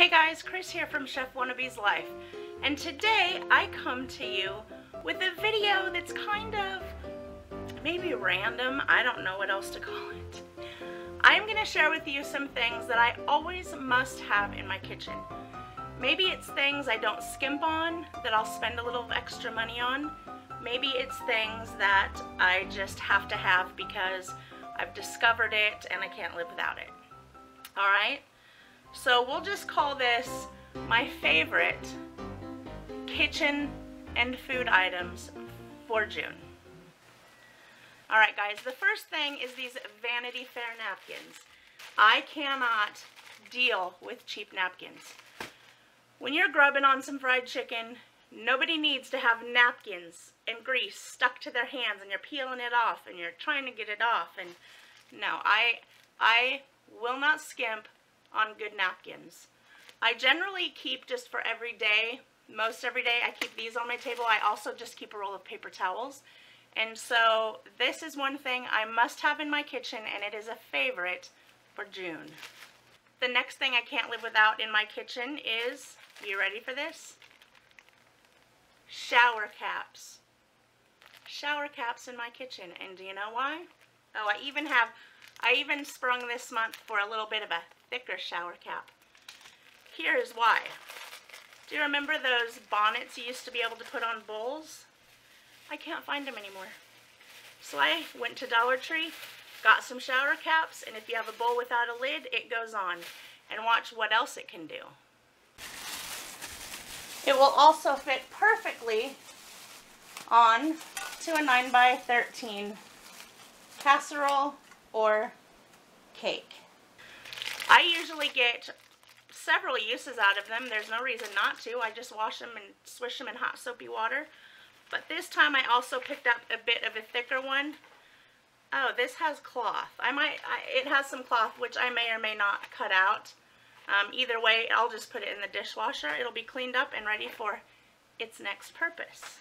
Hey guys, Chris here from Chef Wannabe's Life, and today I come to you with a video that's kind of maybe random, I don't know what else to call it. I'm going to share with you some things that I always must have in my kitchen. Maybe it's things I don't skimp on, that I'll spend a little extra money on. Maybe it's things that I just have to have because I've discovered it and I can't live without it. Alright? So we'll just call this my favorite kitchen and food items for June. Alright guys, the first thing is these Vanity Fair napkins. I cannot deal with cheap napkins. When you're grubbing on some fried chicken, nobody needs to have napkins and grease stuck to their hands and you're peeling it off and you're trying to get it off and no, I I will not skimp on good napkins. I generally keep just for every day, most every day, I keep these on my table. I also just keep a roll of paper towels. And so this is one thing I must have in my kitchen and it is a favorite for June. The next thing I can't live without in my kitchen is, you ready for this? Shower caps. Shower caps in my kitchen. And do you know why? Oh, I even have, I even sprung this month for a little bit of a thicker shower cap. Here is why. Do you remember those bonnets you used to be able to put on bowls? I can't find them anymore. So I went to Dollar Tree, got some shower caps, and if you have a bowl without a lid, it goes on. And watch what else it can do. It will also fit perfectly on to a 9 by 13 casserole or cake. I usually get several uses out of them. There's no reason not to. I just wash them and swish them in hot soapy water. But this time I also picked up a bit of a thicker one. Oh, this has cloth. I might, I, it has some cloth which I may or may not cut out. Um, either way, I'll just put it in the dishwasher. It'll be cleaned up and ready for its next purpose.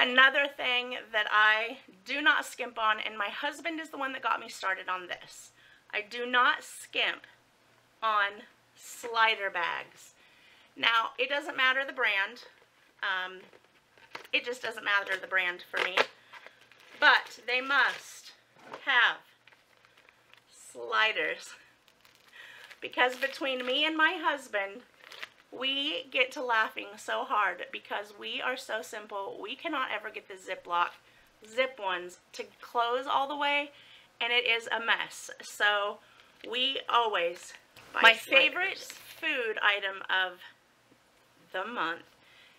Another thing that I do not skimp on, and my husband is the one that got me started on this. I do not skimp on slider bags. Now, it doesn't matter the brand. Um, it just doesn't matter the brand for me. But they must have sliders. Because between me and my husband, we get to laughing so hard because we are so simple. We cannot ever get the Ziploc zip ones to close all the way and it is a mess. So we always, my favorite food item of the month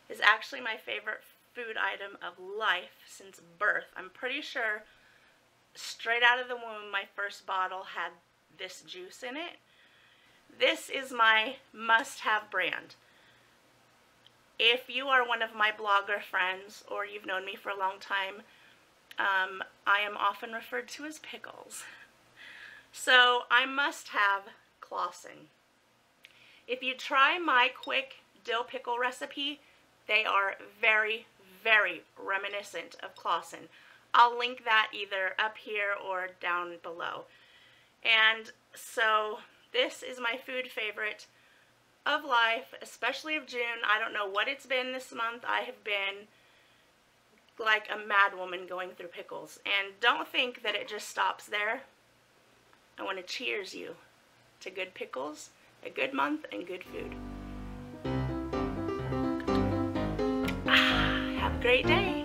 is actually my favorite food item of life since birth. I'm pretty sure straight out of the womb my first bottle had this juice in it. This is my must-have brand. If you are one of my blogger friends or you've known me for a long time, um, I am often referred to as pickles. So I must have Claussen. If you try my quick dill pickle recipe, they are very, very reminiscent of Claussen. I'll link that either up here or down below. And so this is my food favorite of life, especially of June. I don't know what it's been this month. I have been like a mad woman going through pickles. And don't think that it just stops there. I want to cheers you to good pickles, a good month, and good food. Ah, have a great day.